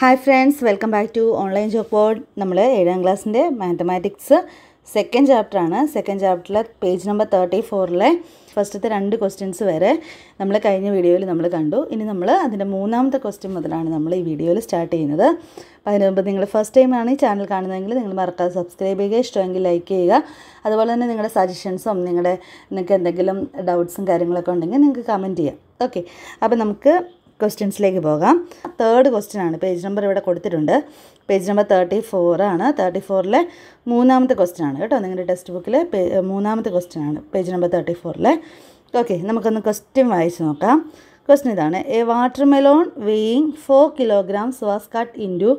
Hi friends welcome back to online job board നമ്മൾ ഏഴാം ക്ലാസ്സിന്റെ മാത്തമാറ്റിക്സ് സെക്കൻഡ് ചാപ്റ്ററാണ് സെക്കൻഡ് ചാപ്റ്ററിലെ പേജ് നമ്പർ തേർട്ടി ഫോറിലെ ഫസ്റ്റത്തെ രണ്ട് ക്വസ്റ്റ്യൻസ് വരെ നമ്മൾ കഴിഞ്ഞ വീഡിയോയിൽ നമ്മൾ കണ്ടു. ഇനി നമ്മൾ അതിന്റെ മൂന്നാമത്തെ ക്വസ്റ്റ്യൻ മുതലാണ് നമ്മൾ ഈ വീഡിയോയിൽ സ്റ്റാർട്ട് ചെയ്യുന്നത്. അപ്പോൾ അതിന് മുമ്പ് നിങ്ങൾ ഫസ്റ്റ് ടൈമാണ് ഈ ചാനൽ കാണുന്നതെങ്കിൽ നിങ്ങൾ മറക്കാതെ സബ്സ്ക്രൈബ് ചെയ്യുക ഇഷ്ടമെങ്കിൽ ലൈക്ക് ചെയ്യുക. അതുപോലെ തന്നെ നിങ്ങളുടെ സജഷൻസും നിങ്ങളുടെ നിങ്ങൾക്ക് എന്തെങ്കിലും ഡൗട്ട്സും കാര്യങ്ങളൊക്കെ ഉണ്ടെങ്കിൽ നിങ്ങൾക്ക് കമന്റ് ചെയ്യാം. ഓക്കെ അപ്പോൾ നമുക്ക് ക്വസ്റ്റ്യൻസിലേക്ക് പോകാം. തേർഡ് ക്വസ്റ്റ്യൻ ആണ്. പേജ് നമ്പർ ഇവിടെ കൊടുത്തിട്ടുണ്ട്. പേജ് നമ്പർ തേർട്ടി ആണ്. തേർട്ടി ഫോറിലെ മൂന്നാമത്തെ ക്വസ്റ്റ്യൻ ആണ് കേട്ടോ. നിങ്ങളുടെ ടെക്സ്റ്റ് ബുക്കിലെ മൂന്നാമത്തെ ക്വസ്റ്റ്യൻ ആണ്. പേജ് നമ്പർ തേർട്ടി ഫോറിലെ ഓക്കെ നമുക്കൊന്ന് ക്വസ്റ്റ്യൻ വായിച്ച് നോക്കാം. ക്വസ്റ്റ്യൻ ഇതാണ്. A watermelon weighing four kilograms was cut into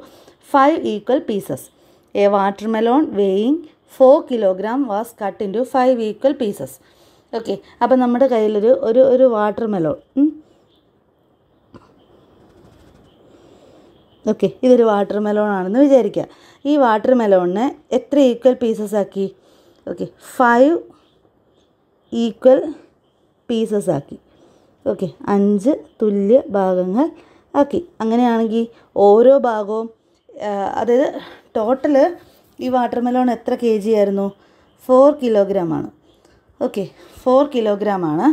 five equal pieces a watermelon weighing four kilogram was cut into five equal pieces okay അപ്പം നമ്മുടെ കയ്യിലൊരു ഒരു ഒരു വാട്ടർ മെലോൺ ഓക്കെ ഇതൊരു വാട്ടർ മെലോൺ ആണെന്ന് വിചാരിക്കുക. ഈ വാട്ടർ മെലോണിനെ എത്ര ഈക്വൽ പീസസ് ആക്കി? ഓക്കെ ഫൈവ് ഈക്വൽ പീസസ് ആക്കി. ഓക്കെ അഞ്ച് തുല്യ ഭാഗങ്ങൾ ആക്കി. അങ്ങനെയാണെങ്കിൽ ഓരോ ഭാഗവും അതായത് ടോട്ടൽ ഈ വാട്ടർ മെലോൺ എത്ര കെ ജി ആയിരുന്നു? ഫോർ കിലോഗ്രാം ആണ്. ഓക്കെ ഫോർ കിലോഗ്രാം ആണ്.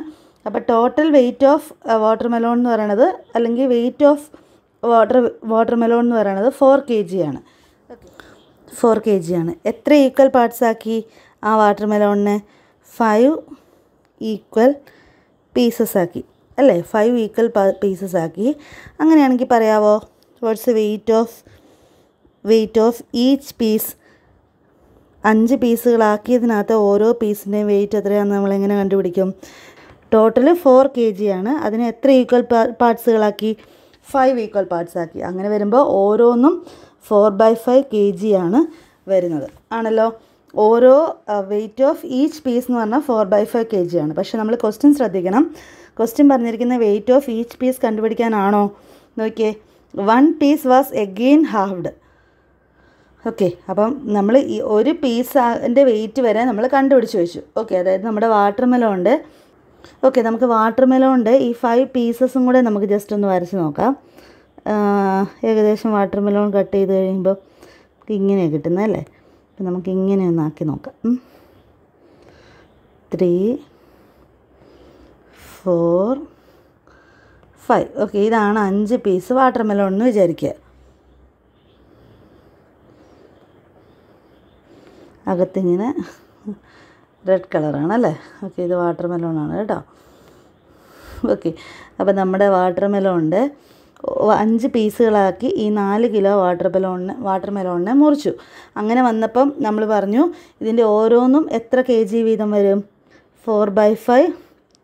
അപ്പോൾ total weight of watermelon എന്ന് പറയണത് അല്ലെങ്കിൽ weight of water watermelon എന്ന് പറയുന്നത് ഫോർ കെ ജി ആണ്. ഫോർ കെ ജി ആണ്. എത്ര ഈക്വൽ പാർട്സ് ആക്കി ആ വാട്ടർ മെലോണിനെ ഫൈവ് ഈക്വൽ പീസസ് ആക്കി. അല്ലേ? ഫൈവ് ഈക്വൽ പീസസ് ആക്കി. അങ്ങനെയാണെങ്കിൽ പറയാവോ? What's weight of weight of each piece അഞ്ച് പീസുകളാക്കിയതിനകത്ത് ഓരോ പീസിന്റെയും വെയിറ്റ് എത്രയാണെന്ന് നമ്മളെങ്ങനെ കണ്ടുപിടിക്കും? ടോട്ടൽ ഫോർ കെ ജി ആണ്. അതിനെ എത്ര ഈക്വൽ പാർട്സുകളാക്കി ഫൈവ് ഈക്വൽ പാർട്സ് ആക്കി. അങ്ങനെ വരുമ്പോൾ ഓരോന്നും four by five K G ആണ് വരുന്നത്. ആണല്ലോ? ഓരോ വെയിറ്റ് ഓഫ് ഈച്ച് പീസ് എന്ന് പറഞ്ഞാൽ four by five K G ആണ്. പക്ഷേ നമ്മൾ ക്വസ്റ്റ്യൻ ശ്രദ്ധിക്കണം. ക്വസ്റ്റ്യൻ പറഞ്ഞിരിക്കുന്ന വെയിറ്റ് ഓഫ് ഈച്ച് പീസ് കണ്ടുപിടിക്കാനാണോ? നോക്കിയേ. One piece was again halved okay അപ്പം നമ്മൾ ഈ ഒരു പീസിന്റെ വെയിറ്റ് വരെ നമ്മൾ കണ്ടുപിടിച്ച് വെച്ചു. ഓക്കെ അതായത് നമ്മുടെ വാട്ടർ മെലോണ്ട് ഓക്കെ നമുക്ക് വാട്ടർ മെലോണ്ട് ഈ ഫൈവ് പീസസും കൂടെ നമുക്ക് ജസ്റ്റ് ഒന്ന് വരച്ച് നോക്കാം. ഏകദേശം വാട്ടർ മെലോൺ കട്ട് ചെയ്ത് കഴിയുമ്പോൾ ഇങ്ങനെയാണ് കിട്ടുന്നത് അല്ലേ? അപ്പം നമുക്ക് ഇങ്ങനെ ഒന്ന് ആക്കി നോക്കാം. ത്രീ ഫോർ ഫൈവ് ഓക്കെ ഇതാണ് അഞ്ച് പീസ് വാട്ടർ മെലോൺ എന്ന് വിചാരിക്കുക. അകത്തിങ്ങനെ റെഡ് കളറാണ് അല്ലേ? ഓക്കെ ഇത് വാട്ടർ മെലോണാണ് കേട്ടോ. ഓക്കെ അപ്പോൾ നമ്മുടെ വാട്ടർ മെലോണിന്റെ അഞ്ച് പീസുകളാക്കി ഈ നാല് കിലോ വാട്ടർ മെലോണിനെ വാട്ടർ മെലോണിനെ മുറിച്ചു. അങ്ങനെ വന്നപ്പം നമ്മൾ പറഞ്ഞു ഇതിന്റെ ഓരോന്നും എത്ര കെ ജി വീതം വരും? Four by five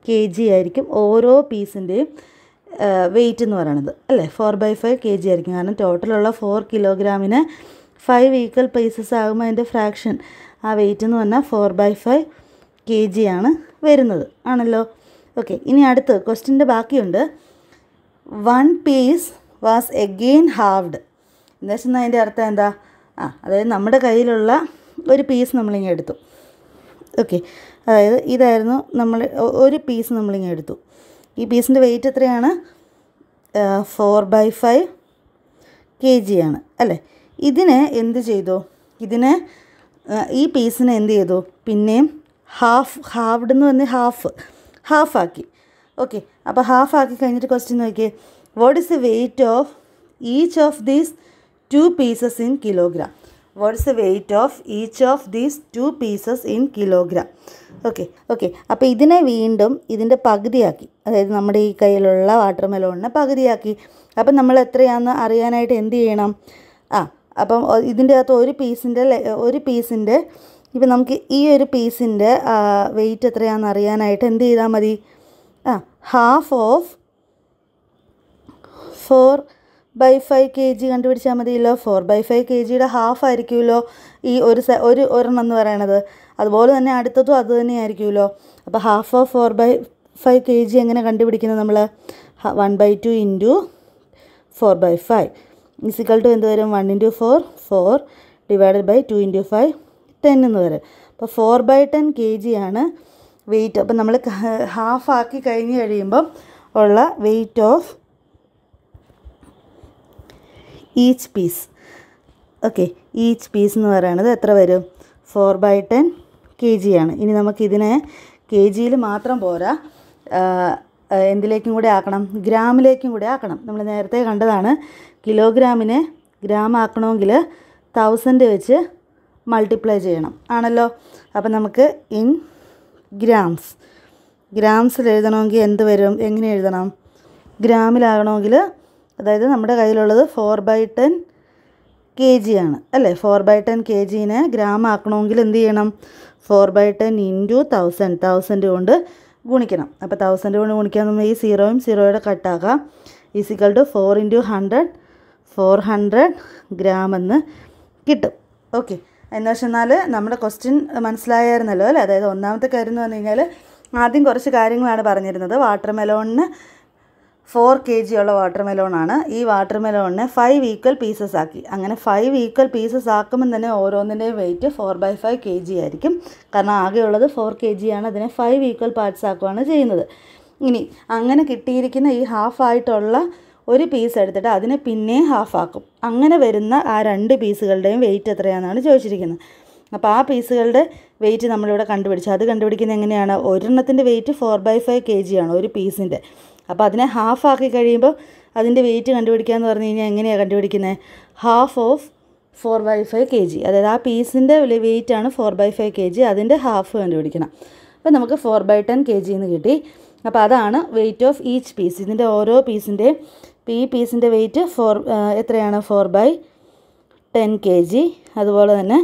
K G ആയിരിക്കും ഓരോ പീസിന്റെയും വെയിറ്റ് എന്ന് പറയണത്. അല്ലേ? Four by five K G ആയിരിക്കും. കാരണം ടോട്ടലുള്ള ഫോർ കിലോഗ്രാമിന് ഫൈവ് ഈക്വൽ പീസസ് ആകുമ്പോൾ അതിന്റെ ഫ്രാക്ഷൻ ആ വെയിറ്റ് എന്ന് പറഞ്ഞാൽ four by five K G ആണ് വരുന്നത്. ആണല്ലോ? ഓക്കെ ഇനി അടുത്ത് ക്വസ്റ്റിന്റെ ബാക്കിയുണ്ട്. One piece was again halved എന്താ വെച്ചാൽ അതിന്റെ അർത്ഥം എന്താ? ആ അതായത് നമ്മുടെ കയ്യിലുള്ള ഒരു പീസ് നമ്മളിങ്ങനെ എടുത്തു. ഓക്കെ അതായത് ഇതായിരുന്നു നമ്മൾ ഒരു പീസ് നമ്മളിങ്ങനെ എടുത്തു. ഈ പീസിന്റെ വെയിറ്റ് എത്രയാണ്? Four by five K G ആണ്. അല്ലേ? ഇതിനെ എന്ത് ചെയ്തു? ഇതിനെ ഈ പീസിനെ എന്ത് ചെയ്തു? പിന്നെയും ഹാഫ് ഹാഫ്ഡ് എന്ന് പറഞ്ഞ് ഹാഫ് ഹാഫ് ആക്കി. ഓക്കെ അപ്പോൾ ഹാഫ് ആക്കി കഴിഞ്ഞിട്ട് ക്വസ്റ്റ്യൻ നോക്കിയേ. What is the weight of each of these two pieces in kilogram what is the weight of each of these two pieces in kilogram okay okay അപ്പോൾ ഇതിനെ വീണ്ടും ഇതിന്റെ പകുതിയാക്കി. അതായത് നമ്മുടെ ഈ കയ്യിലുള്ള വാട്ടർ മെലോണിനെ പകുതിയാക്കി. അപ്പം നമ്മൾ എത്രയാണെന്ന് അറിയാനായിട്ട് എന്ത് ചെയ്യണം? ആ അപ്പം ഇതിന്റെ അകത്ത് ഒരു പീസിന്റെ ഒരു പീസിന്റെ ഇപ്പം നമുക്ക് ഈ ഒരു പീസിന്റെ വെയിറ്റ് എത്രയാണെന്ന് അറിയാനായിട്ട് എന്ത് ചെയ്താൽ മതി? ആ half of four by five K G കണ്ടുപിടിച്ചാൽ മതിയല്ലോ. ഫോർ ബൈ ഫൈവ് കെ ജിയുടെ ഹാഫ് ആയിരിക്കുമല്ലോ ഈ ഒരു ഒരു ഒരെണ്ണം എന്ന് പറയണത്. അതുപോലെ തന്നെ അടുത്തതും അത് തന്നെ ആയിരിക്കുമല്ലോ. അപ്പോൾ half of four by five K G എങ്ങനെ കണ്ടുപിടിക്കുന്നത് നമ്മൾ? One by two into four by five is equal to എന്ത് വരും? One into four four divided by two into five ten എന്ന് വരും. അപ്പോൾ four by ten K G ആണ് weight അപ്പം നമ്മൾ ഹാഫ് ആക്കി കഴിഞ്ഞ് കഴിയുമ്പം ഉള്ള weight of each piece okay each piece എന്ന് പറയുന്നത് എത്ര വരും? Four by ten K G ആണ്. ഇനി നമുക്കിതിനെ കെ ജിയിൽ മാത്രം പോരാ. എന്തിലേക്കും കൂടെ ആക്കണം? ഗ്രാമിലേക്കും കൂടെ ആക്കണം. നമ്മൾ നേരത്തെ കണ്ടതാണ് കിലോഗ്രാമിനെ ഗ്രാം ആക്കണമെങ്കിൽ തൗസൻഡ് വെച്ച് മൾട്ടിപ്ലൈ ചെയ്യണം. ആണല്ലോ? അപ്പം നമുക്ക് ഇൻ ഗ്രാംസ് ഗ്രാംസിൽ എഴുതണമെങ്കിൽ എന്ത് വരും? എങ്ങനെ എഴുതണം? ഗ്രാമിലാകണമെങ്കിൽ അതായത് നമ്മുടെ കയ്യിലുള്ളത് four by ten K G ആണ്. അല്ലേ? ഫോർ ബൈ ടെൻ കെ ജീനെ ഗ്രാം ആക്കണമെങ്കിൽ എന്ത് ചെയ്യണം? Four by ten into thousand thousand കൊണ്ട് ഗുണിക്കണം. അപ്പോൾ തൗസൻഡ് കൊണ്ട് ഗുണിക്കാൻ നമ്മൾ ഈ സീറോയും സീറോയുടെ കട്ടാക്കാം is equal to four into hundred four hundred gram എന്ന് കിട്ടും. ഓക്കെ. എന്ന് വെച്ചെന്നാൽ നമ്മുടെ ക്വസ്റ്റ്യൻ മനസ്സിലായായിരുന്നല്ലോ അല്ലേ? അതായത് ഒന്നാമത്തെ കാര്യം എന്ന് പറഞ്ഞു കഴിഞ്ഞാൽ ആദ്യം കുറച്ച് കാര്യങ്ങളാണ് പറഞ്ഞിരുന്നത്. വാട്ടർ മെലോണിന് ഫോർ കെ ജി ഉള്ള വാട്ടർ മെലോണാണ് ഈ വാട്ടർ മെലോണിനെ ഫൈവ് ഈക്വൽ പീസസ് ആക്കി. അങ്ങനെ ഫൈവ് ഈക്വൽ പീസസ് ആക്കുമ്പോൾ തന്നെ ഓരോന്നിന്റെയും weight four by five K G ആയിരിക്കും. കാരണം ആകെയുള്ളത് ഫോർ കെ ജി ആണ്. അതിനെ ഫൈവ് ഈക്വൽ പാർട്സ് ആക്കുകയാണ് ചെയ്യുന്നത്. ഇനി അങ്ങനെ കിട്ടിയിരിക്കുന്ന ഈ ഹാഫ് ആയിട്ടുള്ള ഒരു പീസ് എടുത്തിട്ട് അതിനെ പിന്നെയും ഹാഫ് ആക്കും. അങ്ങനെ വരുന്ന ആ രണ്ട് പീസുകളുടെയും വെയിറ്റ് എത്രയാണെന്നാണ് ചോദിച്ചിരിക്കുന്നത്. അപ്പോൾ ആ പീസുകളുടെ വെയിറ്റ് നമ്മളിവിടെ കണ്ടുപിടിച്ചു. അത് കണ്ടുപിടിക്കുന്നത് എങ്ങനെയാണ്? ഒരെണ്ണത്തിന്റെ weight four by five K G ആണ് ഒരു പീസിന്റെ അപ്പോൾ അതിനെ ഹാഫ് ആക്കി കഴിയുമ്പോൾ അതിന്റെ വെയിറ്റ് കണ്ടുപിടിക്കുക എന്ന് പറഞ്ഞു കഴിഞ്ഞാൽ എങ്ങനെയാണ് കണ്ടുപിടിക്കുന്നത് half of four by five K G അതായത് ആ പീസിന്റെ വെയിറ്റ് ആണ് four by five K G അതിന്റെ ഹാഫ് കണ്ടുപിടിക്കണം. അപ്പോൾ നമുക്ക് four by ten K G എന്ന് കിട്ടി. അപ്പോൾ അതാണ് വെയിറ്റ് ഓഫ് ഈച്ച് പീസ് ഇതിന്റെ ഓരോ പീസിന്റെയും ഈ പീസിന്റെ വെയിറ്റ് ഫോർ എത്രയാണ്? Four by ten K G. അതുപോലെ തന്നെ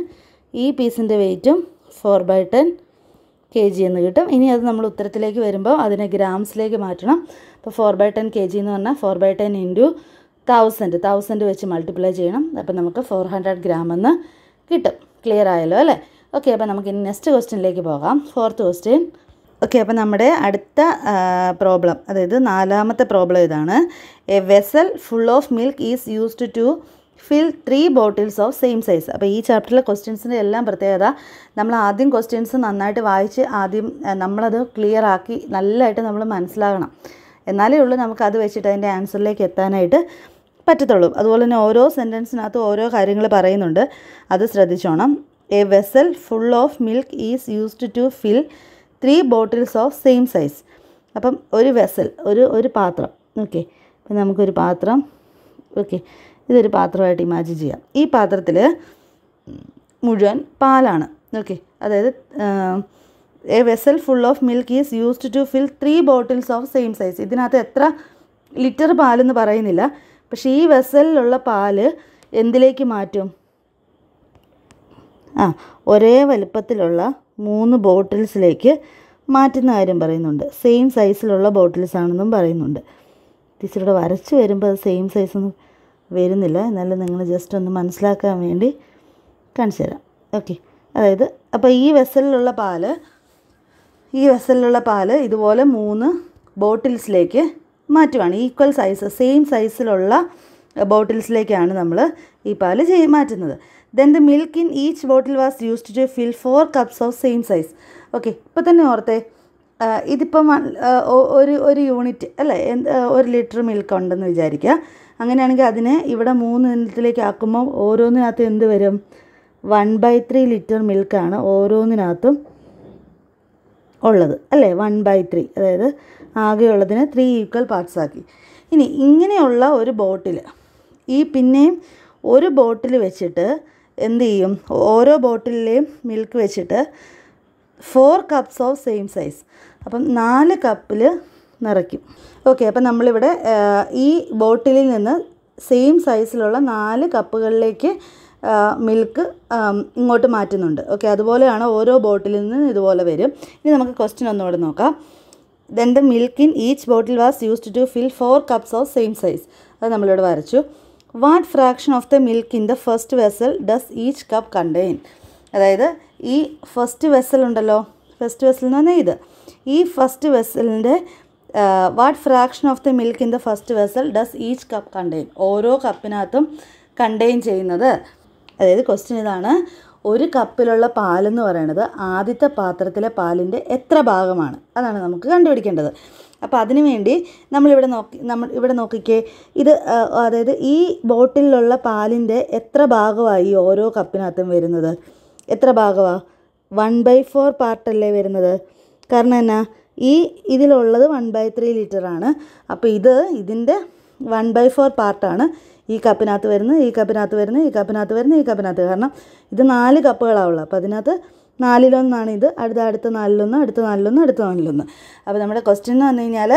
ഈ പീസിന്റെ വെയിറ്റും four by ten K G എന്ന് കിട്ടും. ഇനി അത് നമ്മൾ ഉത്തരത്തിലേക്ക് വരുമ്പോൾ അതിനെ ഗ്രാംസിലേക്ക് മാറ്റണം. അപ്പോൾ four by ten K G എന്ന് പറഞ്ഞാൽ four by ten into thousand. Thousand വെച്ച് മൾട്ടിപ്ലൈ ചെയ്യണം. അപ്പോൾ നമുക്ക് ഫോർ ഹൺഡ്രഡ് ഗ്രാം എന്ന് കിട്ടും. ക്ലിയർ ആയല്ലോ അല്ലേ? ഓക്കെ അപ്പോൾ നമുക്ക് ഇനി നെക്സ്റ്റ് ക്വസ്റ്റ്യനിലേക്ക് പോകാം. Fourth question. ഓക്കെ അപ്പോൾ നമ്മുടെ അടുത്ത പ്രോബ്ലം അതായത് നാലാമത്തെ പ്രോബ്ലം ഇതാണ്. A vessel full of milk is used to fill three bottles of same size അപ്പോൾ ഈ ചാപ്റ്ററിലെ ക്വസ്റ്റ്യൻസിന്റെ എല്ലാം പ്രത്യേകത നമ്മൾ ആദ്യം ക്വസ്റ്റ്യൻസ് നന്നായിട്ട് വായിച്ച് ആദ്യം നമ്മളത് ക്ലിയർ ആക്കി നല്ലതായിട്ട് നമ്മൾ മനസ്സിലാകണം. എന്നാലേ ഉള്ളൂ നമുക്ക് അത് വെച്ചിട്ട് അതിന്റെ ആൻസറിലേക്ക് എത്താനായിട്ട് പറ്റത്തുള്ളൂ. അതുപോലെ തന്നെ ഓരോ സെന്റൻസിനകത്ത് ഓരോ കാര്യങ്ങൾ പറയുന്നുണ്ട്. അത് ശ്രദ്ധിച്ചോണം. A vessel full of milk is used to fill three bottles of same size അപ്പം ഒരു വെസൽ ഒരു ഒരു പാത്രം. ഓക്കെ അപ്പം നമുക്കൊരു പാത്രം ഓക്കെ ഇതൊരു പാത്രമായിട്ട് ഇമാജിൻ ചെയ്യാം. ഈ പാത്രത്തിൽ മുഴുവൻ പാലാണ്. ഓക്കെ അതായത് a vessel full of milk is used to fill three bottles of same size ഇതിനകത്ത് എത്ര ലിറ്റർ പാലെന്ന് പറയുന്നില്ല. പക്ഷേ ഈ വെസലിലുള്ള പാൽ എന്തിലേക്ക് മാറ്റും? ആ ഒരേ വലുപ്പത്തിലുള്ള മൂന്ന് ബോട്ടിൽസിലേക്ക് മാറ്റുന്ന കാര്യം പറയുന്നുണ്ട്. സെയിം സൈസിലുള്ള ബോട്ടിൽസ് ആണെന്നും പറയുന്നുണ്ട്. ടീച്ചറുടെ വരച്ച് വരുമ്പോൾ സെയിം സൈസൊന്നും വരുന്നില്ല. എന്നാലും നിങ്ങൾ ജസ്റ്റ് ഒന്ന് മനസ്സിലാക്കാൻ വേണ്ടി കാണിച്ചു തരാം. ഓക്കെ അതായത് അപ്പോൾ ഈ വെസലിലുള്ള പാൽ ഈ വെസലിലുള്ള പാൽ ഇതുപോലെ മൂന്ന് ബോട്ടിൽസിലേക്ക് മാറ്റുവാണ്. ഈക്വൽ സൈസ് സെയിം സൈസിലുള്ള ബോട്ടിൽസിലേക്കാണ് നമ്മൾ ഈ പാൽ ചെയ് മാറ്റുന്നത്. Then the milk in each bottle was used to fill four cups of same size okay ഇപ്പോൾ തന്നെ ഓർത്തേ ഇതിപ്പം ഒരു ഒരു യൂണിറ്റ് അല്ലേ ഒരു ലിറ്റർ മിൽക്ക് ഉണ്ടെന്ന് വിചാരിക്കുക. അങ്ങനെയാണെങ്കിൽ അതിനെ ഇവിടെ മൂന്ന് ഇനത്തിലേക്ക് ആക്കുമ്പോൾ ഓരോന്നിനകത്ത് എന്ത് വരും? വൺ ബൈ ത്രീ ലിറ്റർ മിൽക്കാണ് ഓരോന്നിനകത്തും ഉള്ളത് അല്ലേ? വൺ ബൈ ത്രീ അതായത് ആകെയുള്ളതിനെ ത്രീ ഈക്വൽ പാർട്സ് ആക്കി. ഇനി ഇങ്ങനെയുള്ള ഒരു ബോട്ടിൽ ഈ പിന്നെയും ഒരു ബോട്ടിൽ വെച്ചിട്ട് എന്ത് ചെയ്യും? ഓരോ ബോട്ടിലെയും മിൽക്ക് വെച്ചിട്ട് four cups of same size അപ്പം നാല് കപ്പിൽ നിറയ്ക്കും. ഓക്കെ അപ്പം നമ്മളിവിടെ ഈ ബോട്ടിലിൽ നിന്ന് സെയിം സൈസിലുള്ള നാല് കപ്പുകളിലേക്ക് മിൽക്ക് ഇങ്ങോട്ട് മാറ്റുന്നുണ്ട്. ഓക്കെ അതുപോലെയാണ് ഓരോ ബോട്ടിലിൽ നിന്ന് ഇതുപോലെ വരും. ഇനി നമുക്ക് ക്വസ്റ്റ്യൻ ഒന്നുകൂടെ നോക്കാം. Then the milk in each bottle was used to fill four cups of same size അത് നമ്മളിവിടെ വരച്ചു. What fraction of the milk in the first vessel does each cup contain അതായത് ഈ ഫസ്റ്റ് വെസൽ ഉണ്ടല്ലോ. First vessel എന്ന് പറഞ്ഞാൽ ഇത്. ഈ first വെസലിന്റെ what fraction of the milk in the first vessel does each cup contain ഓരോ കപ്പിനകത്തും contain ചെയ്യുന്നത്. അതായത് ക്വസ്റ്റ്യൻ ഇതാണ്. ഒരു കപ്പിലുള്ള പാലെന്ന് പറയുന്നത് ആദ്യത്തെ പാത്രത്തിലെ പാലിന്റെ എത്ര ഭാഗമാണ്? അതാണ് നമുക്ക് കണ്ടുപിടിക്കേണ്ടത്. അപ്പോൾ അതിനു വേണ്ടി നമ്മളിവിടെ നോക്കി നമ്മൾ ഇവിടെ നോക്കിക്കേ ഇത് അതായത് ഈ ബോട്ടിലുള്ള പാലിന്റെ എത്ര ഭാഗമായി ഓരോ കപ്പിനകത്തും വരുന്നത്? എത്ര ഭാഗമാണ് വൺ ബൈ ഫോർ പാർട്ടല്ലേ വരുന്നത്? കാരണം എന്നാ ഈ ഇതിലുള്ളത് വൺ ബൈ ത്രീ ലിറ്ററാണ്. അപ്പോൾ ഇത് ഇതിന്റെ വൺ ബൈ ഫോർ പാർട്ടാണ്. ഈ കപ്പിനകത്ത് വരുന്നത് ഈ കപ്പിനകത്ത് വരുന്നത് ഈ കപ്പിനകത്ത് വരുന്നത് ഈ കപ്പിനകത്ത് കാരണം ഇത് നാല് കപ്പുകളാവുള്ളൂ അപ്പോൾ അതിനകത്ത് നാലിലൊന്നാണ് ഇത്. അടുത്ത അടുത്ത നാലിലൊന്ന് അടുത്ത നാലിലൊന്ന് അടുത്ത നാലിലൊന്ന്. അപ്പോൾ നമ്മുടെ ക്വസ്റ്റ്യൻ എന്ന് പറഞ്ഞു കഴിഞ്ഞാൽ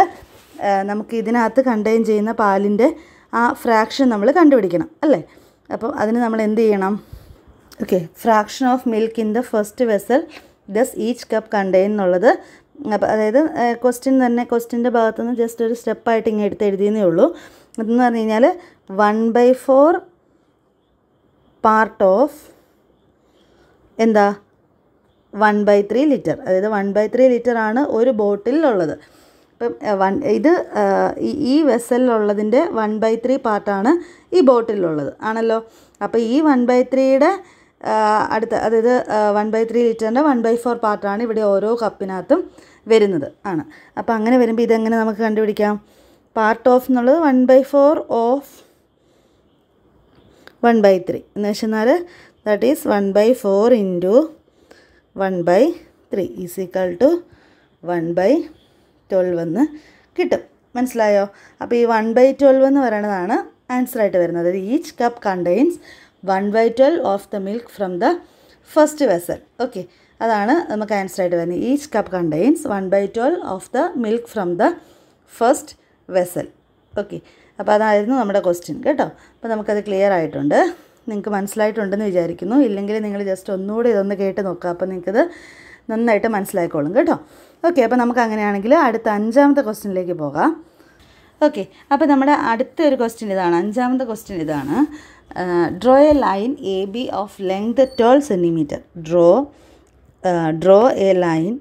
നമുക്ക് ഇതിനകത്ത് കണ്ടെയ്ൻ ചെയ്യുന്ന പാലിന്റെ ആ ഫ്രാക്ഷൻ നമ്മൾ കണ്ടുപിടിക്കണം അല്ലേ? അപ്പം അതിന് നമ്മൾ എന്ത് ചെയ്യണം? Okay fraction of milk in the first vessel does each cup contain എന്നുള്ളത്. അപ്പോൾ അതായത് ക്വസ്റ്റ്യൻ തന്നെ ക്വസ്റ്റ്യന്റെ ഭാഗത്തുനിന്ന് ജസ്റ്റ് ഒരു സ്റ്റെപ്പായിട്ട് ഇങ്ങനെ എടുത്ത് എഴുതിയെന്നേ ഉള്ളൂ. അതെന്ന് പറഞ്ഞു കഴിഞ്ഞാൽ one by four part of എന്താ? One by three litre. അതായത് വൺ ബൈ ത്രീ ലിറ്റർ ആണ് ഒരു ബോട്ടിലുള്ളത് ഇപ്പം വൺ ഇത് ഈ- വെസലിലുള്ളതിന്റെ വൺ ബൈ ത്രീ പാർട്ടാണ് ഈ ബോട്ടിലുള്ളത് ആണല്ലോ? അപ്പോൾ ഈ വൺ ബൈ ത്രീയുടെ അടുത്ത അതായത് വൺ ബൈ ത്രീ ലിറ്ററിന്റെ വൺ ബൈ ഫോർ പാർട്ടാണ് ഇവിടെ ഓരോ കപ്പിനകത്തും വരുന്നത്. ആണ്. അപ്പോൾ അങ്ങനെ വരുമ്പോൾ ഇതെങ്ങനെ നമുക്ക് കണ്ടുപിടിക്കാം? പാർട്ട് ഓഫ് എന്നുള്ളത് one by four of one by three. എന്ന് വെച്ചെന്നാൽ that is one by four into one by three is equal to one by twelve എന്ന് കിട്ടും. മനസ്സിലായോ? അപ്പോൾ ഈ വൺ ബൈ ട്വൽവ് എന്ന് പറയുന്നതാണ് ആൻസർ ആയിട്ട് വരുന്നത്. Each cup contains one by twelve of the milk from the first vessel okay അതാണ് നമുക്ക് ആൻസർ ആയിട്ട് വരുന്നത്. Each cup contains one by twelve of the milk from the first vessel okay അപ്പോൾ അതായിരുന്നു നമ്മുടെ ക്വസ്റ്റ്യൻ കേട്ടോ. അപ്പോൾ നമുക്കത് ക്ലിയർ ആയിട്ടുണ്ട്. നിങ്ങൾക്ക് മനസ്സിലായിട്ടുണ്ടെന്ന് വിചാരിക്കുന്നു. ഇല്ലെങ്കിൽ നിങ്ങൾ ജസ്റ്റ് ഒന്നുകൂടി ഇതൊന്ന് കേട്ട് നോക്കുക. അപ്പോൾ നിങ്ങൾക്കത് നന്നായിട്ട് മനസ്സിലായിക്കോളും കേട്ടോ. ഓക്കെ അപ്പോൾ നമുക്ക് അങ്ങനെയാണെങ്കിൽ അടുത്ത അഞ്ചാമത്തെ ക്വസ്റ്റ്യനിലേക്ക് പോകാം. ഓക്കെ അപ്പോൾ നമ്മുടെ അടുത്ത ഒരു ക്വസ്റ്റ്യൻ ഇതാണ്. അഞ്ചാമത്തെ ക്വസ്റ്റ്യൻ ഇതാണ്. Draw a line A B of length twelve centimetre draw draw a line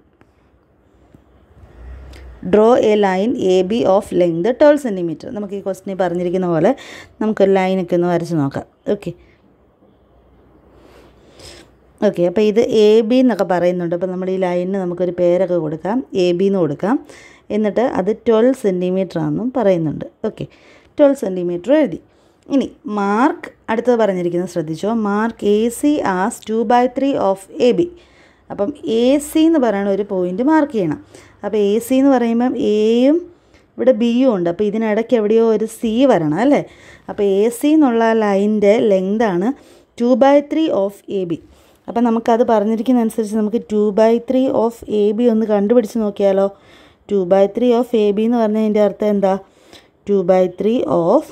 draw a line A B of length twelve centimetre നമുക്ക് ഈ ക്വസ്റ്റിനെ പറഞ്ഞിരിക്കുന്ന പോലെ നമുക്കൊരു ലൈനൊക്കെ ഒന്ന് വരച്ച് നോക്കാം. ഓക്കെ ഓക്കെ അപ്പോൾ ഇത് എ ബി എന്നൊക്കെ പറയുന്നുണ്ട്. അപ്പോൾ നമ്മൾ ഈ ലൈനിന് നമുക്കൊരു പേരൊക്കെ കൊടുക്കാം. എ ബി എന്ന് കൊടുക്കാം. എന്നിട്ട് അത് ട്വൽവ് സെന്റിമീറ്റർ ആണെന്നും പറയുന്നുണ്ട്. ഓക്കെ ട്വൽവ് സെന്റിമീറ്റർ എഴുതി. ഇനി മാർക്ക് അടുത്തത് പറഞ്ഞിരിക്കുന്നത് ശ്രദ്ധിച്ചോ? Mark A C as two by three of A B അപ്പം എ സി എന്ന് പറയുന്ന ഒരു പോയിന്റ് മാർക്ക് ചെയ്യണം. അപ്പോൾ എ സി എന്ന് പറയുമ്പം എയും ഇവിടെ ബിയും ഉണ്ട്. അപ്പോൾ ഇതിനിടയ്ക്ക് എവിടെയോ ഒരു സി വരണം അല്ലേ? അപ്പോൾ എ സി എന്നുള്ള ലൈനിന്റെ ലെങ്താണ് two by three of A B അപ്പം നമുക്കത് പറഞ്ഞിരിക്കുന്ന അനുസരിച്ച് നമുക്ക് two by three of A B ഒന്ന് കണ്ടുപിടിച്ച് നോക്കിയാലോ? Two by three of A B എന്ന് പറഞ്ഞതിന്റെ അർത്ഥം എന്താ? Two by three of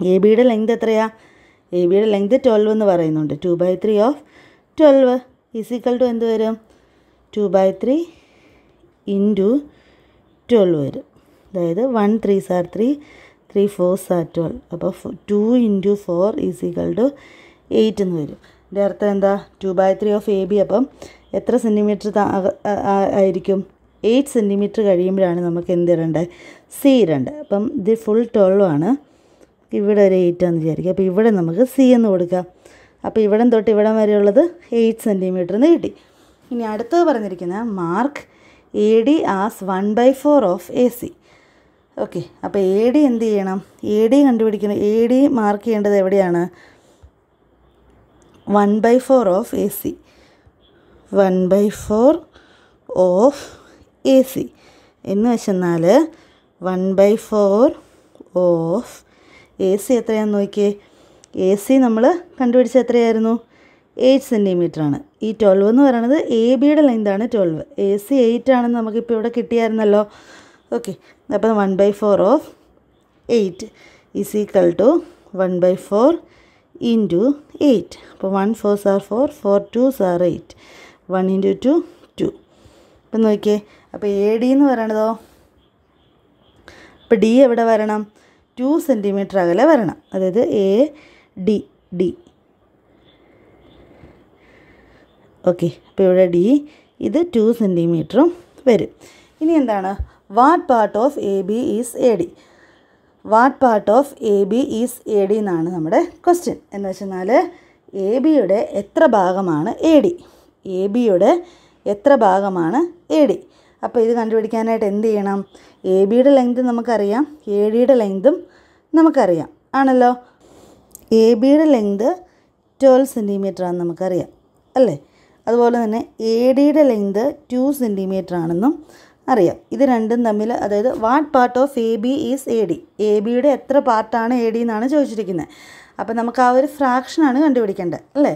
A ബിയുടെ ലെങ്ത് എത്രയാണ് എ ബിയുടെ ലെങ്ത് ട്വൽവ് എന്ന് പറയുന്നുണ്ട്. Two by three of twelve is equal to എന്ത് വരും? Two by three into twelve വരും. അതായത് one three sir three three four sir twelve അപ്പോൾ two into four is equal to eight എന്ന് വരും. എന്റെ അർത്ഥം എന്താ? Two by three of A B അപ്പം എത്ര സെന്റിമീറ്റർ ആയിരിക്കും? എയ്റ്റ് സെന്റിമീറ്റർ കഴിയുമ്പോഴാണ് നമുക്ക് എന്ത് ഇടേണ്ടത് സി ഇടേണ്ടത് അപ്പം ഇത് ഫുൾ ട്വൽവ് ആണ്. ഇവിടെ ഒരു എയ്റ്റ് ആണെന്ന് വിചാരിക്കുക. അപ്പോൾ ഇവിടെ നമുക്ക് സി എന്ന് കൊടുക്കാം. അപ്പോൾ ഇവിടം തൊട്ട് ഇവിടം വരെയുള്ളത് എയ്റ്റ് സെന്റിമീറ്റർ എന്ന് കിട്ടി. ഇനി അടുത്തത് പറഞ്ഞിരിക്കുന്ന mark A D as one by four of A C okay അപ്പോൾ എ ഡി എന്ത് ചെയ്യണം? എ ഡി കണ്ടുപിടിക്കണം. എ ഡി മാർക്ക് ചെയ്യേണ്ടത് എവിടെയാണ്? One by four of A C one by four of A C എന്ന് വെച്ചെന്നാൽ one by four of A C എത്രയാണെന്ന് നോക്കിയേ? A C നമ്മൾ കണ്ടുപിടിച്ച എത്രയായിരുന്നു? എയ്റ്റ് സെന്റിമീറ്റർ ആണ് ഈ ട്വൽവ് എന്ന് പറയുന്നത് എ ബിയുടെ ലെങ്താണ് ട്വൽവ്. എ സി എയ്റ്റ് ആണെന്ന് നമുക്കിപ്പോൾ ഇവിടെ കിട്ടിയായിരുന്നല്ലോ. ഓക്കെ അപ്പം one by four of eight is equal to one by four into eight അപ്പോൾ one four sir four four two sir eight one into two two അപ്പം നോക്കിയേ. അപ്പോൾ എ ഡി എന്ന് പറയണതോ? അപ്പോൾ ഡി എവിടെ വരണം? ടു സെന്റിമീറ്റർ അകലെ വരണം. അതായത് എ ഡി ഡി. ഓക്കെ അപ്പോൾ ഇവിടെ ഡി ഇത് ടു സെന്റിമീറ്ററും വരും. ഇനി എന്താണ്? What part of A B is A D? What part of A B is A D എന്നാണ് നമ്മുടെ ക്വസ്റ്റ്യൻ. എന്ന് വെച്ചെന്നാൽ എ ബിയുടെ എത്ര ഭാഗമാണ് എ ഡി? എ ബിയുടെ എത്ര ഭാഗമാണ് എ ഡി? അപ്പോൾ ഇത് കണ്ടുപിടിക്കാനായിട്ട് എന്ത് ചെയ്യണം? എ ബിയുടെ ലെങ്ത് നമുക്കറിയാം എ ഡിയുടെ ലെങ്തും നമുക്കറിയാം. ആണല്ലോ? എ ബിയുടെ ലെങ്ത് ട്വൽവ് സെന്റിമീറ്റർ ആണെന്ന് നമുക്കറിയാം അല്ലേ? അതുപോലെ തന്നെ എ ഡിയുടെ ലെങ്ത് ടു സെന്റിമീറ്റർ ആണെന്നും അറിയാം. ഇത് രണ്ടും തമ്മിൽ അതായത് what part of A B is A D A ബിയുടെ എത്ര പാർട്ടാണ് എ ഡി എന്നാണ് ചോദിച്ചിരിക്കുന്നത്. അപ്പോൾ നമുക്ക് ആ ഒരു ഫ്രാക്ഷനാണ് കണ്ടുപിടിക്കേണ്ടത് അല്ലേ?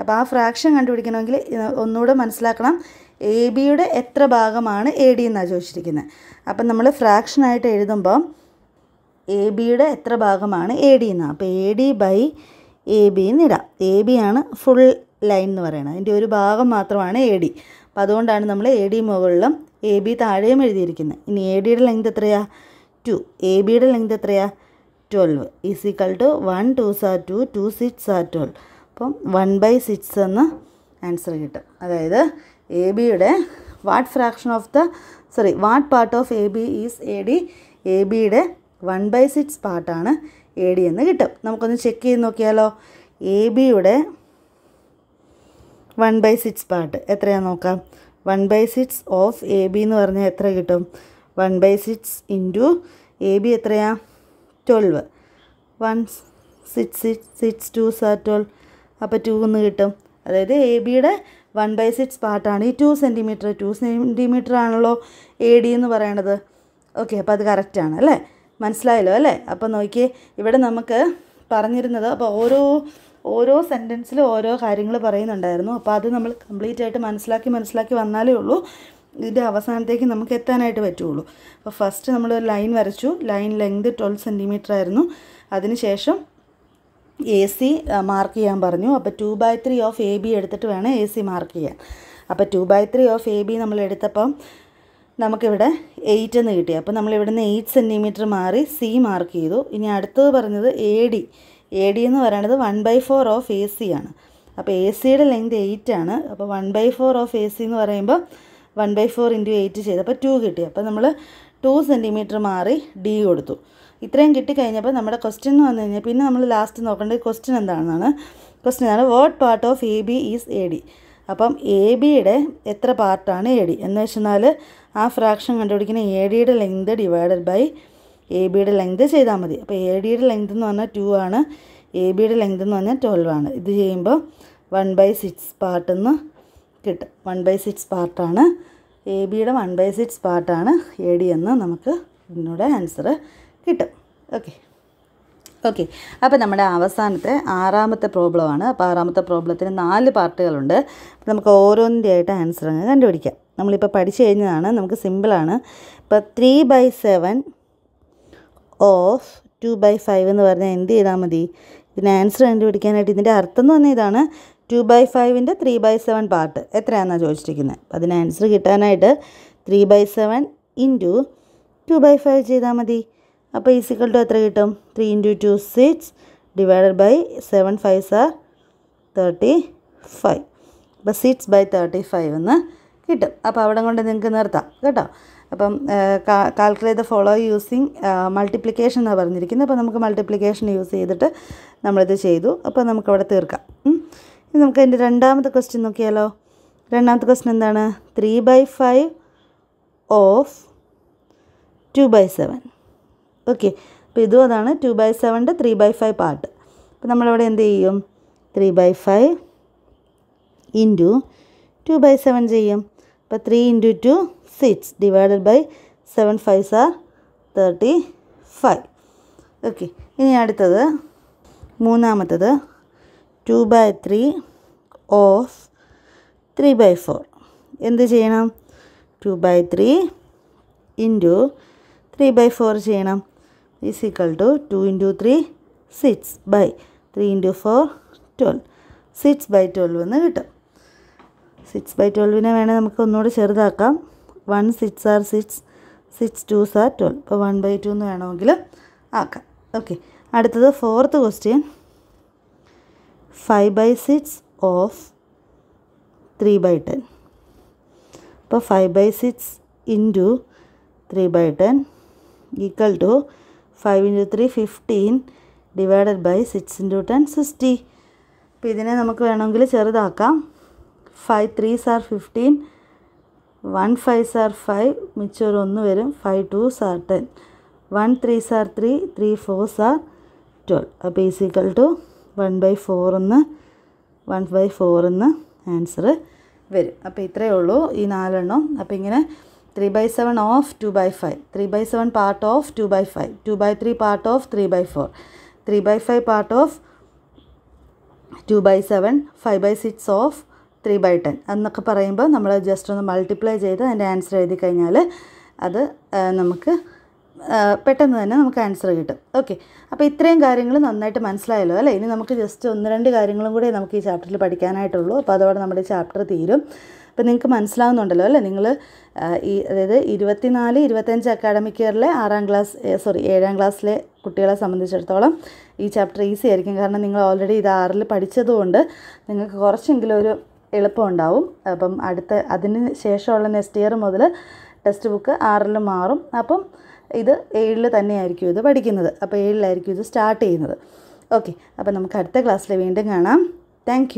അപ്പോൾ ആ ഫ്രാക്ഷൻ കണ്ടുപിടിക്കണമെങ്കിൽ ഒന്നുകൂടെ മനസ്സിലാക്കണം. എ ബിയുടെ എത്ര ഭാഗമാണ് എ ഡി എന്നാണ് ചോദിച്ചിരിക്കുന്നത്. അപ്പം നമ്മൾ ഫ്രാക്ഷനായിട്ട് എഴുതുമ്പോൾ എ ബിയുടെ എത്ര ഭാഗമാണ് എ ഡി എന്നാണ് അപ്പോൾ A D by A B എന്നിടാം A B ആണ് ഫുൾ ലൈൻ എന്ന് പറയുന്നത് അതിന്റെ ഒരു ഭാഗം മാത്രമാണ് എ ഡി അപ്പോൾ അതുകൊണ്ടാണ് നമ്മൾ എ ഡി മുകളിലും എ ബി താഴെയും എഴുതിയിരിക്കുന്നത്. ഇനി എ ഡിയുടെ ലെങ്ത് എത്രയാ? ടു എ ബിയുടെ ലെങ്ത് എത്രയാ? Twelve is equal to one two sir two two six are twelve അപ്പം വൺ ബൈ സിക്സ് എന്ന് ആൻസർ കിട്ടും. അതായത് എ ബിയുടെ what fraction of the sorry what part of A B is A D A ബിയുടെ one by six പാർട്ടാണ് A D എന്ന് കിട്ടും. നമുക്കൊന്ന് ചെക്ക് ചെയ്ത് നോക്കിയാലോ? എ ബിയുടെ വൺ ബൈ സിക്സ് പാർട്ട് എത്രയാണെന്ന് നോക്കാം? One by six of A B എന്ന് പറഞ്ഞാൽ എത്ര കിട്ടും? One by six into A B എത്രയാ? Twelve. One six six six two sir twelve. അപ്പോൾ ടു എന്ന് കിട്ടും. അതായത് എ ബിയുടെ വൺ ബൈ സിക്സ് പാർട്ടാണ്. ഈ ടു സെന്റിമീറ്റർ ടു സെന്റിമീറ്റർ ആണല്ലോ എ ഡി എന്ന് പറയണത്. ഓക്കെ അപ്പോൾ അത് കറക്റ്റാണ് അല്ലേ? മനസ്സിലായല്ലോ അല്ലേ? അപ്പോൾ നോക്കി ഇവിടെ നമുക്ക് പറഞ്ഞിരുന്നത് അപ്പോൾ ഓരോ ഓരോ സെന്റൻസിലും ഓരോ കാര്യങ്ങൾ പറയുന്നുണ്ടായിരുന്നു. അപ്പോൾ അത് നമ്മൾ കംപ്ലീറ്റ് ആയിട്ട് മനസ്സിലാക്കി മനസ്സിലാക്കി വന്നാലേ ഉള്ളൂ. ഇതിന്റെ അവസാനത്തേക്ക് നമുക്ക് എത്താനായിട്ട് പറ്റുള്ളൂ. അപ്പോൾ ഫസ്റ്റ് നമ്മൾ ഒരു ലൈൻ വരച്ചു. ലൈൻ ലെങ്ത് ട്വൽവ് സെന്റിമീറ്റർ ആയിരുന്നു. അതിനുശേഷം എ സി മാർക്ക് ചെയ്യാൻ പറഞ്ഞു. അപ്പോൾ two by three of A B എടുത്തിട്ട് വേണം എ സി മാർക്ക് ചെയ്യാൻ. അപ്പോൾ two by three of A B നമ്മൾ എടുത്തപ്പം നമുക്കിവിടെ എയ്റ്റ് എന്ന് കിട്ടി. അപ്പോൾ നമ്മൾ നിന്ന് എയ്റ്റ് സെന്റിമീറ്റർ മാറി സി മാർക്ക് ചെയ്തു. ഇനി അടുത്തത് പറഞ്ഞത് എ ഡി എ ഡി എന്ന് പറയുന്നത് one by four of A C ആണ്. അപ്പോൾ എ സിയുടെ ലെങ്ത് എയ്റ്റ് ആണ്. അപ്പോൾ one by four of A C എന്ന് പറയുമ്പോൾ one by four into eight ചെയ്ത്. അപ്പോൾ ടു കിട്ടി. അപ്പോൾ നമ്മൾ ടു സെന്റിമീറ്റർ മാറി ഡി കൊടുത്തു. ഇത്രയും കിട്ടിക്കഴിഞ്ഞപ്പോൾ നമ്മുടെ ക്വസ്റ്റ്യൻ എന്ന് വന്നു കഴിഞ്ഞാൽ പിന്നെ നമ്മൾ ലാസ്റ്റ് നോക്കേണ്ടത് ക്വസ്റ്റ്യൻ എന്താണെന്നാണ്? ക്വസ്റ്റ്യൻ ആണ് what part of A B is A D അപ്പം എ ബിയുടെ എത്ര പാർട്ടാണ് എ ഡി എന്ന് വെച്ചെന്നാൽ ആ ഫ്രാക്ഷൻ കണ്ടുപിടിക്കുന്ന എ ഡിയുടെ ലെങ്ത് ഡിവൈഡഡ് ബൈ എ ബിയുടെ ലെങ്ത് ചെയ്താൽ മതി. അപ്പോൾ എ ഡിയുടെ ലെങ്ത് എന്ന് പറഞ്ഞാൽ ടു ആണ്. എ ബിയുടെ ലെങ്ത് എന്ന് പറഞ്ഞാൽ ട്വൽവ് ആണ്. ഇത് ചെയ്യുമ്പോൾ വൺ ബൈ സിക്സ് പാർട്ടെന്ന് കിട്ടും. വൺ ബൈ സിക്സ് പാർട്ടാണ് എ ബിയുടെ വൺ ബൈ സിക്സ് പാർട്ടാണ് എ ഡി എന്ന് നമുക്ക് ഇതിനോട് ആൻസർ കിട്ടും. ഓക്കെ ഓക്കെ അപ്പോൾ നമ്മുടെ അവസാനത്തെ ആറാമത്തെ പ്രോബ്ലമാണ് അപ്പോൾ ആറാമത്തെ പ്രോബ്ലത്തിന് നാല് പാർട്ടുകളുണ്ട് നമുക്ക് ഓരോന്നിന്റെ ആയിട്ട് ആൻസർ അങ്ങ് കണ്ടുപിടിക്കാം. നമ്മളിപ്പോൾ പഠിച്ചു കഴിഞ്ഞതാണ് നമുക്ക് സിമ്പിളാണ്. ഇപ്പോൾ three by seven of two by five എന്ന് പറഞ്ഞാൽ എന്ത് ചെയ്താൽ മതി? ഇതിന് ആൻസർ കണ്ടുപിടിക്കാനായിട്ട് ഇതിന്റെ അർത്ഥം എന്ന് പറഞ്ഞാൽ ഇതാണ് ടു ബൈ ഫൈവിന്റെ ത്രീ ബൈ സെവൻ പാർട്ട് എത്രയാണെന്നാണ് ചോദിച്ചിരിക്കുന്നത്? അപ്പോൾ അതിന് ആൻസർ കിട്ടാനായിട്ട് three by seven into two by five ചെയ്താൽ മതി. അപ്പോൾ ഈസിക്കൽ ടു എത്ര കിട്ടും? Three into two six divided by seven five are thirty five അപ്പോൾ സിക്സ് ബൈ തേർട്ടി ഫൈവ് എന്ന് കിട്ടും. അപ്പോൾ അവിടെ കൊണ്ട് നിങ്ങൾക്ക് നിർത്താം. കേട്ടോ? അപ്പം calculate the follow using multiplication എന്നാണ് പറഞ്ഞിരിക്കുന്നത്. അപ്പോൾ നമുക്ക് മൾട്ടിപ്ലിക്കേഷൻ യൂസ് ചെയ്തിട്ട് നമ്മളിത് ചെയ്തു. അപ്പോൾ നമുക്കവിടെ തീർക്കാം. ഇനി നമുക്ക് അതിന്റെ രണ്ടാമത്തെ ക്വസ്റ്റ്യൻ നോക്കിയാലോ? രണ്ടാമത്തെ ക്വസ്റ്റ്യൻ എന്താണ്? Three by five of two by seven okay അപ്പോൾ ഇതും അതാണ്. ടു ബൈ സെവന്റെ ത്രീ ബൈ ഫൈവ് പാർട്ട് അപ്പോൾ നമ്മളിവിടെ എന്ത് ചെയ്യും? Three by five into two by seven ചെയ്യും. അപ്പോൾ three into two six divided by seven five are thirty five okay ഇനി അടുത്തത് മൂന്നാമത്തത് two by three of three by four എന്ത് ചെയ്യണം? Two by three into three by four ചെയ്യണം. Is equal to two into three six by three into four twelve six by twelve എന്ന് കിട്ടും. Six by ട്വൽവിനെ വേണേൽ നമുക്ക് ഒന്നുകൂടി ചെറുതാക്കാം. One six are six six two are twelve ഇപ്പോൾ one by two എന്ന് വേണമെങ്കിൽ ആക്കാം. ഓക്കെ അടുത്തത് fourth question five by six of three by ten അപ്പോൾ five by six into three by ten equal to five into three fifteen divided by six into ten sixty അപ്പോൾ ഇതിനെ നമുക്ക് വേണമെങ്കിൽ ചെറുതാക്കാം. Five threes are fifteen one five are five മിച്ചം ഒന്ന് വരും five two are ten one three are three three four are twelve അപ്പോൾ is equal to one by ഫോറിന്ന് one by ഫോറിന്ന് answer വരും. അപ്പോൾ ഇത്രയേ ഉള്ളൂ ഈ നാലെണ്ണം. അപ്പോൾ ഇങ്ങനെ three by seven of two by five three by seven part of two by five two by three part of three by four three by five part of two by seven five by six of three by ten എന്നൊക്കെ പറയുമ്പോൾ നമ്മൾ just ഒന്ന് multiply ചെയ്ത് അതിന്റെ answer എഴുതി കഴിഞ്ഞാൽ അത് നമുക്ക് പെട്ടെന്ന് തന്നെ നമുക്ക് ആൻസർ കിട്ടും. ഓക്കെ. അപ്പോൾ ഇത്രയും കാര്യങ്ങൾ നന്നായിട്ട് മനസ്സിലായല്ലോ അല്ലേ? ഇനി നമുക്ക് ജസ്റ്റ് ഒന്ന് രണ്ട് കാര്യങ്ങളും കൂടി നമുക്ക് ഈ ചാപ്റ്ററിൽ പഠിക്കാനായിട്ടുള്ളൂ. അപ്പോൾ അതോടെ നമ്മുടെ ചാപ്റ്റർ തീരും. അപ്പോൾ നിങ്ങൾക്ക് മനസ്സിലാവുന്നുണ്ടല്ലോ അല്ലേ? നിങ്ങൾ ഈ അതായത് ഇരുപത്തിനാല് ഇരുപത്തഞ്ച് അക്കാഡമിക് ഇയറിലെ ആറാം ക്ലാസ് സോറി ഏഴാം ക്ലാസ്സിലെ കുട്ടികളെ സംബന്ധിച്ചിടത്തോളം ഈ ചാപ്റ്റർ ഈസി ആയിരിക്കും. കാരണം നിങ്ങൾ ഓൾറെഡി ഇത് ആറിൽ പഠിച്ചതുകൊണ്ട് നിങ്ങൾക്ക് കുറച്ചെങ്കിലും ഒരു എളുപ്പം ഉണ്ടാവും അപ്പം അടുത്ത അതിന് ശേഷമുള്ള നെക്സ്റ്റ് ഇയർ മുതൽ ടെക്സ്റ്റ് ബുക്ക് ആറിൽ മാറും. അപ്പം ഇത് ഏഴിൽ തന്നെയായിരിക്കും ഇത് പഠിക്കുന്നത്. അപ്പോൾ ഏഴിലായിരിക്കും ഇത് സ്റ്റാർട്ട് ചെയ്യുന്നത്. ഓക്കെ അപ്പം നമുക്ക് അടുത്ത ക്ലാസ്സിൽ വീണ്ടും കാണാം. താങ്ക്